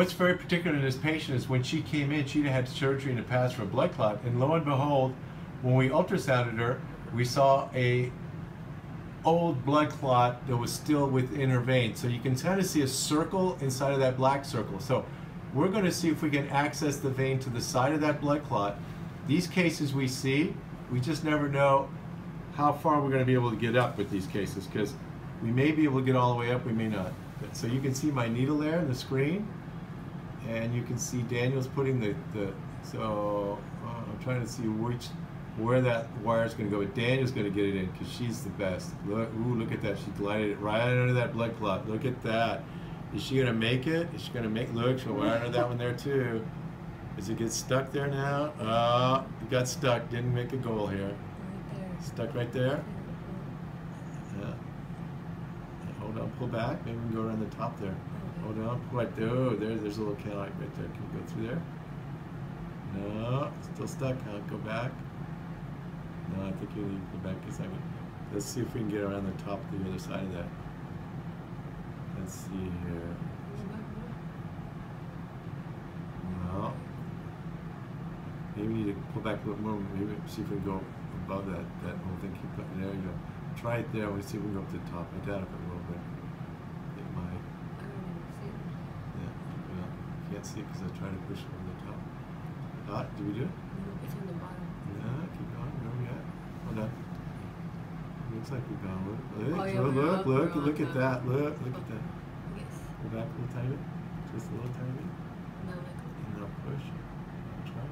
what's very particular in this patient is when she came in, she'd had surgery in the past for a blood clot, and lo and behold, when we ultrasounded her, we saw a old blood clot that was still within her vein. So you can kind of see a circle inside of that black circle. So we're going to see if we can access the vein to the side of that blood clot. These cases we see, we just never know how far we're going to be able to get up with these cases because we may be able to get all the way up, we may not. So you can see my needle there in the screen and you can see Daniel's putting the, the so uh, I'm trying to see which where that wire is going to go. But Daniel's going to get it in because she's the best. Look, ooh, look at that. She glided it right under that blood clot. Look at that. Is she going to make it? Is she going to make, look, she'll right under that one there too. Does it get stuck there now? Uh, it got stuck. Didn't make a goal here. Right Stuck right there. Yeah. Hold on, pull back. Maybe we can go around the top there. Hold on, right there. Oh, there, there's a little canal right there. Can you go through there? No, still stuck. Huh? Go back. No, I think you need to go back a second. Let's see if we can get around the top of the other side of that. Let's see here. Well, maybe we need to pull back a little more. Maybe see if we can go above that that whole thing. Keep going. There you go. Try it there. We'll see if we can go up to the top. I doubt it a little bit. It might. Yeah. Well, can't see it because I tried to push it over the top. Ah, did we do it? No, It's on the bottom. Yeah, keep going. Where we at? Hold on. Looks like we've gone. Look, look, Oh, yeah, look, look, look, look at that. Look, look at that. Yes. Go back a little tiny bit. Just a little tiny bit. No, like, And now push. Try.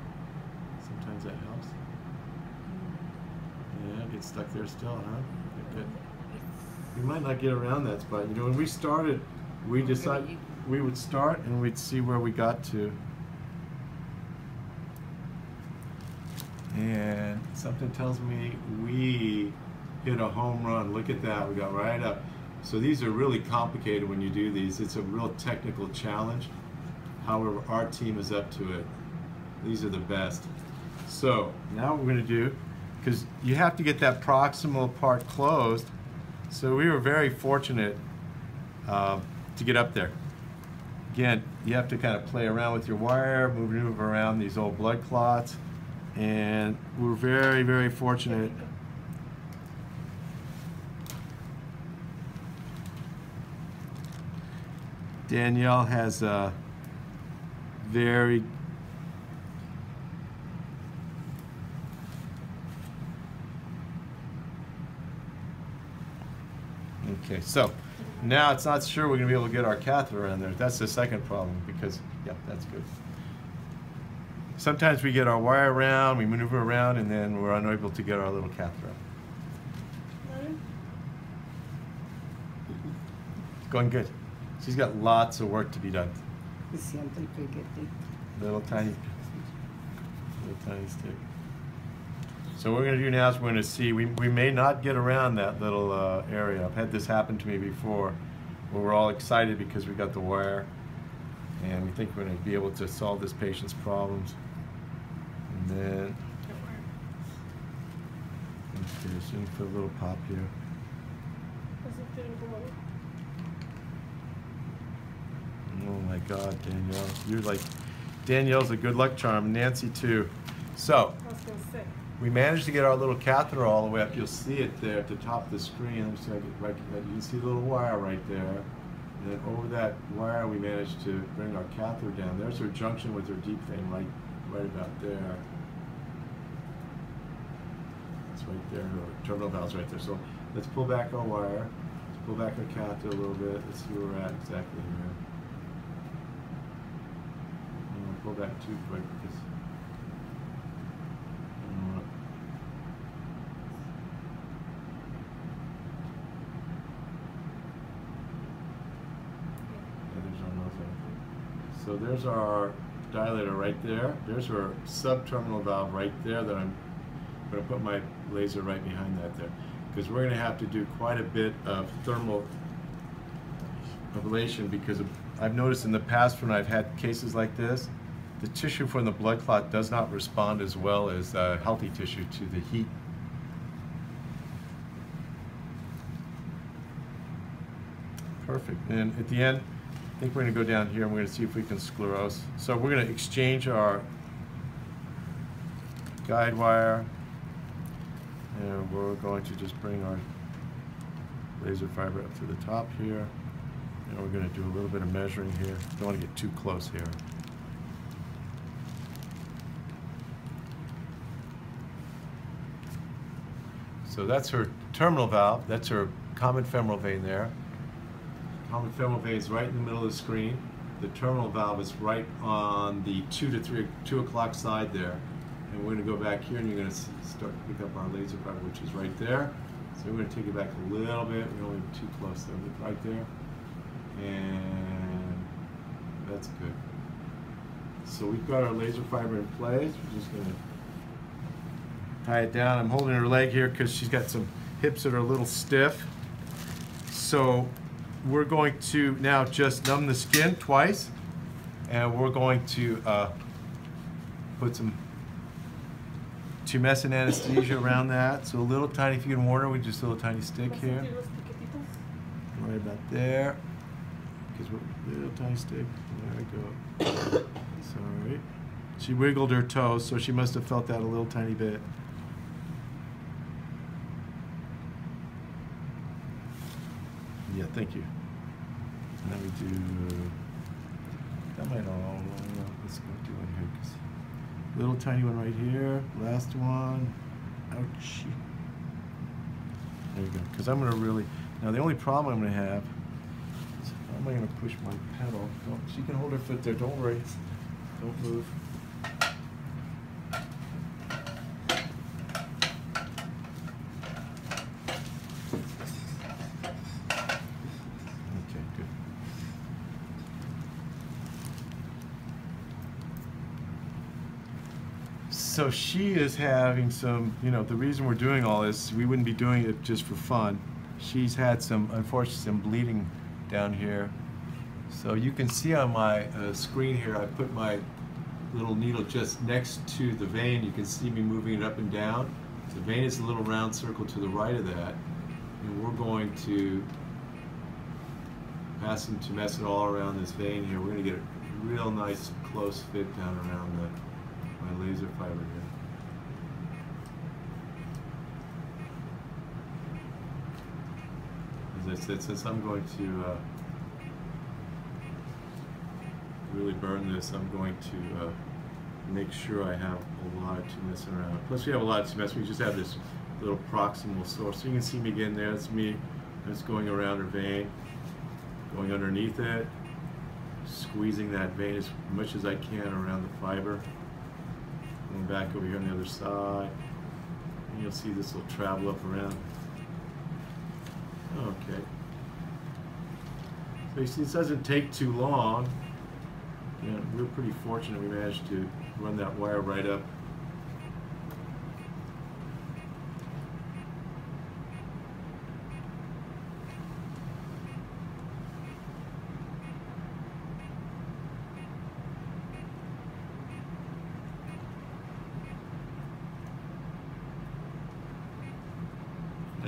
Sometimes that helps. Yeah, get stuck there still, huh? Good, good. We might not get around that spot. You know, when we started, we decided we would start and we'd see where we got to. And something tells me we hit a home run. Look at that. We got right up. So these are really complicated when you do these. It's a real technical challenge. However, our team is up to it. These are the best. So now what we're going to do, because you have to get that proximal part closed. So we were very fortunate uh, to get up there. Again, you have to kind of play around with your wire, move, move around these old blood clots. And we're very, very fortunate. Danielle has a very Okay, so now it's not sure we're going to be able to get our catheter in there. That's the second problem because, yeah, that's good. Sometimes we get our wire around, we maneuver around, and then we're unable to get our little catheter. It's going good. She's got lots of work to be done. Me siento el piquete. Little tiny, little tiny stick. So what we're gonna do now is we're gonna see, we, we may not get around that little uh, area. I've had this happen to me before, where we're all excited because we got the wire, and we think we're gonna be able to solve this patient's problems. And then, okay, you put a little pop here. Oh my God, Danielle, you're like, Danielle's a good luck charm, Nancy too. So, We managed to get our little catheter all the way up. You'll see it there at the top of the screen. Let me see if I can you can see the little wire right there. And then over that wire, we managed to bring our catheter down. There's her junction with her deep vein right, right about there. It's right there. Her terminal valve's right there. So let's pull back our wire. Let's pull back our catheter a little bit. Let's see where we're at exactly here. I'm gonna pull back too quick because. I don't wanna- Yeah, there's our nozzle. So there's our dilator right there. There's our subterminal valve right there that I'm going to put my laser right behind that there. Because we're going to have to do quite a bit of thermal ablation because I've noticed in the past when I've had cases like this, the tissue from the blood clot does not respond as well as uh, healthy tissue to the heat. Perfect. And at the end, I think we're gonna go down here and we're gonna see if we can sclerose. So we're gonna exchange our guide wire. And we're going to just bring our laser fiber up to the top here. And we're gonna do a little bit of measuring here. Don't wanna get too close here. So that's her terminal valve, that's her common femoral vein there. Common femoral vein is right in the middle of the screen. The terminal valve is right on the two to three, two o'clock side there. And we're gonna go back here and you're gonna s- start to pick up our laser fiber, which is right there. So we're gonna take it back a little bit, we don't want to be too close there, look right there. And that's good. So we've got our laser fiber in place, we're just gonna tie it down. I'm holding her leg here because she's got some hips that are a little stiff. So we're going to now just numb the skin twice, and we're going to uh, put some tumescent anesthesia around that. So a little tiny, if you can warn her, we just a little tiny stick here, sentir los piquetitos? right about there. Because we're a little tiny stick. There we go. Sorry. She wiggled her toes, so she must have felt that a little tiny bit. Yeah, thank you. And then we do. That might all. Let's go do one here. 'cause- little tiny one right here. Last one. Ouch. There you go. Because I'm gonna really. Now the only problem I'm gonna have. is How am I gonna push my pedal? She can hold her foot there. Don't worry. Don't move. Okay, good. So she is having some, you know, the reason we're doing all this, we wouldn't be doing it just for fun. She's had some, unfortunately, some bleeding down here. So you can see on my uh, screen here, I put my little needle just next to the vein. You can see me moving it up and down. The vein is a little round circle to the right of that. And we're going to pass some tumescent all around this vein here. We're going to get a real nice close fit down around the, my laser fiber here. As I said, since I'm going to uh, really burn this, I'm going to uh, make sure I have a lot of tumescent around. Plus we have a lot of tumescent, we just have this little proximal source. So you can see me again there, that's me, that's going around her vein, going underneath it, squeezing that vein as much as I can around the fiber. Going back over here on the other side. And you'll see this will travel up around. Okay. So you see, this doesn't take too long. You know, we're pretty fortunate we managed to run that wire right up.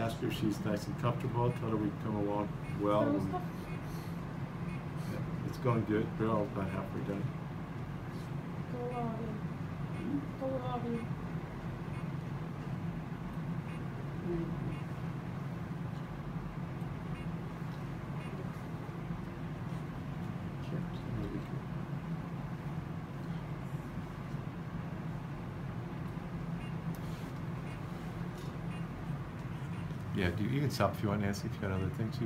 Ask her if she's nice and comfortable. Tell her we've come along well. ¿Te gusta? Yeah, It's going good. We're all about halfway done. Bien. Todo Yeah, you, you can stop if you want, Nancy, if you got other things.